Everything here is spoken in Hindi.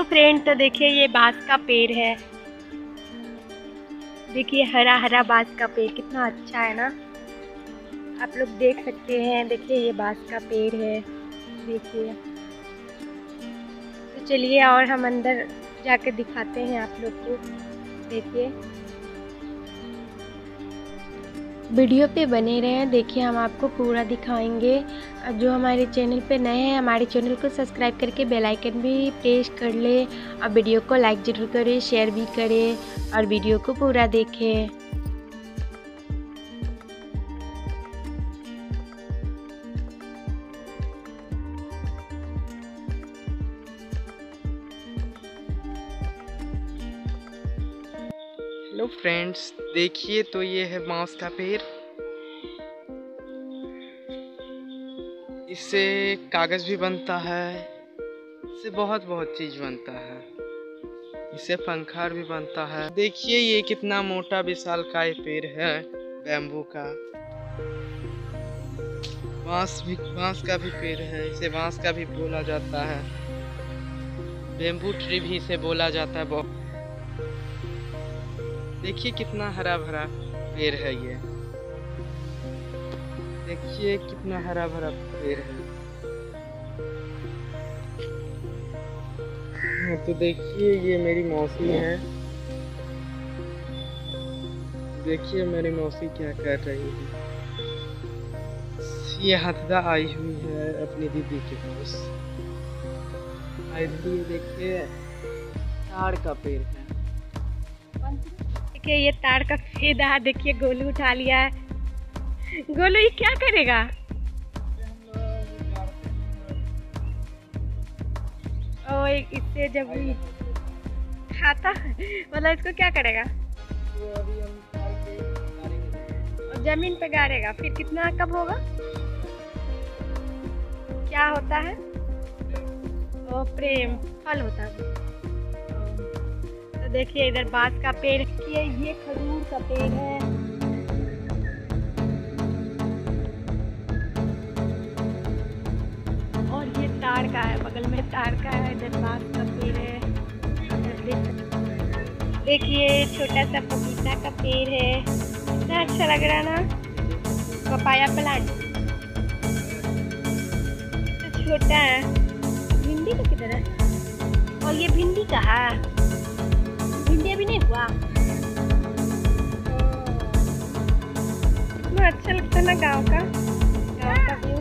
हेलो फ्रेंड तो देखिए ये बाँस का पेड़ है। देखिए हरा हरा बाँस का पेड़, कितना अच्छा है ना? आप लोग देख सकते हैं, देखिए ये बाँस का पेड़ है, देखिए। तो चलिए और हम अंदर जाके दिखाते हैं आप लोग को, देखिए। वीडियो पे बने रहें, देखिए हम आपको पूरा दिखाएँगे। और जो हमारे चैनल पे नए हैं, हमारे चैनल को सब्सक्राइब करके बेल आइकन भी प्रेस कर ले और वीडियो को लाइक ज़रूर करें, शेयर भी करें और वीडियो को पूरा देखें। हेलो फ्रेंड्स देखिए तो ये है बाँस का पेड़। इससे कागज़ भी बनता है, इससे बहुत बहुत चीज़ बनता है। इससे पंखा भी बनता है। देखिए ये कितना मोटा विशाल का ये पेड़ है, बैम्बू का। बाँस भी, बाँस का भी पेड़ है, इसे बाँस का भी बोला जाता है। बेम्बू ट्री भी इसे बोला जाता है बहुत। देखिए कितना हरा भरा पेड़ है ये। देखिए कितना हरा भरा पेड़ है। हाँ, तो देखिए ये मेरी मौसी है। देखिए मेरी मौसी क्या कर रही है। ये हथदा आई हुई है अपनी दीदी के पास। इधर ये देखिए ताड़ का पेड़ है। देखिए ये तार का फेदा देखिए गोलू उठा लिया है। गोलू ये क्या करेगा? ओ इससे जब खाता मतलब इसको क्या करेगा? ज़मीन पे गाड़ेगा फिर कितना कब होगा? क्या होता है? ओ प्रेम फल होता है। देखिए इधर बाँस का पेड़ ये ये खजूर का पेड़ है। और ये तार का है, बगल में तार का है, इधर बाँस का पेड़ है। देखिए छोटा सा पपीता का पेड़ है। कितना अच्छा लग रहा ना? Papaya plant. छोटा है। भिंडी का किधर है? और ये भिंडी का है। अभी नहीं हुआ कितना अच्छा लगता है ना गाँव का? गाँव का व्यू